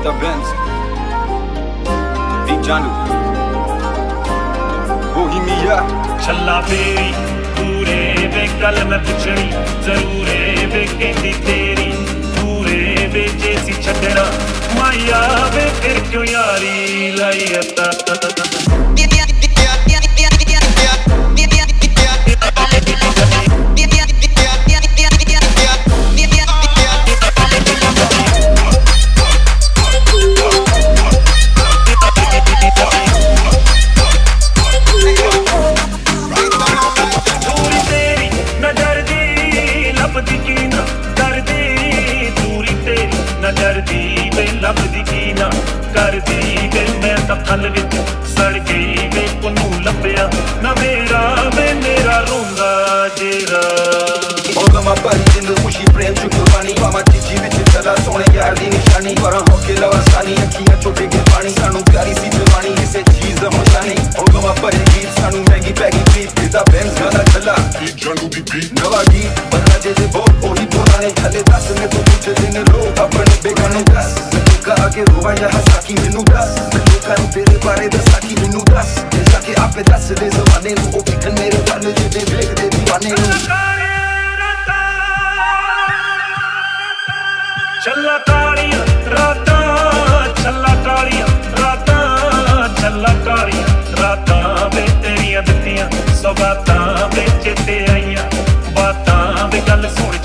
Mercedes Benz Di Bohemia. ਛੱਲਾ ਫੇਰੀ ਪੂਰੇ ਵੇ ਗੱਲ ਮੈਂ ਪੁੱਛਣੀ ਜ਼ਰੂਰੇ ਵੇ ਕਹਿੰਦੀ ਤੇਰੀ ਪੂਰੇ ਵੇ ਜੇ ਸੀ ਛੱਡਣਾ ਮਾਇਆ ਵੇ ਫਿਰ ਕਿਉਂ ਯਾਰੀ ਲਾਈ ਅਤਾ ਤੇਰੀ ਨਜ਼ਰ ਦੀ ਵੇ ਲੱਭਦੀ ਕੀ ਨਾ ਕਰਦੀ ਵੇ ਮੈਂ ਤਾਂ ਖਲ ਵਿੱਚ ਸੜ ਗਈ ਵੇ ਕੋਨੂੰ ਲੱਭਿਆ। ਨਾ ਮੇਰਾ ਵੇ ਮੇਰਾ ਰੋਂਦਾ ਜੇਰਾ। my body ਜਿੰਦ ਖੁਸ਼ੀ ਪ੍ਰੇਮ ਚ ਕੁਰਬਾਨੀ ਪਾਵਾਂ ਚੀਚੀ ਵਿੱਚ ਚਲਾ ਸੋਹਣੇ ਯਾਰ ਦੀ ਨਿਸ਼ਾਨੀ ਪਰਾਂ ਹੋ ਕੇ ਲਵਾਸਾਨੀ ਅੱਖੀਆਂ ਛੋਟੇ ਕੇ ਪਾਣੀ ਸਾਨੂੰ ਪਿਆਰੀ ਸੀ ਜਵਾਨੀ ਕਿਸੇ ਚੀਜ਼ ਦਾ ਮਸ਼ਾਨੀ Olga my body ਗੀਤ ਸਾਨੂੰ ਮਹਿੰਗੀ ਪੈਗੀ ਬੀਟ ਇਹਦਾ ਬੈਂਸ ਗਾਣਾ ਚੱਲਾ ਜੰਗੂ ਦੀ ਬੀਟ। ਨਵਾਂ ਗੀਤ ਬਦਲਾ ਜੇ ਦੇ ਬੋਲ ਉਹੀ ਪੁਰਾਣੇ ਥੱਲੇ ਦੱਸ ਮੈਂ ਤੂੰ ਪੁੱਛ ਦਿਨ ਕਾ ਕੇ ਰੋਵਾਂ ਜਾਂ ਹੱਸਾਂ ਕੀ ਮੈਨੂੰ ਦੱਸ ਮੈਂ ਲੋਕਾਂ ਨੂੰ ਤੇਰੇ ਬਾਰੇ ਦੱਸਾਂ ਕੀ ਮੈਨੂੰ ਦੱਸ ਜੇ ਜਾ ਕੇ ਆਪੇ ਦੱਸ ਦੇ ਜ਼ਮਾਨੇ ਨੂੰ ਉਹ ਵੀ ਮੇਰੇ ਵੱਲ ਜਿਹਦੇ ਵੇਖਦੇ دیਵਾਨੇ ਨੂੰ ਚੱਲਾ ਕਾਲੀਆਂ ਰਾਤਾਂ, ਚੱਲਾ ਕਾਲੀਆਂ ਰਾਤਾਂ, ਚੱਲਾ ਕਾਲੀਆਂ ਰਾਤਾਂ ਵੇ ਤੇਰੀਆਂ ਦਿੱਤੀਆਂ, ਸੋ ਬਾਤਾਂ ਵੇ ਤੇ ਆਈਆਂ, ਬਾਤਾਂ ਵੇ ਗੱਲ ਸੁਣ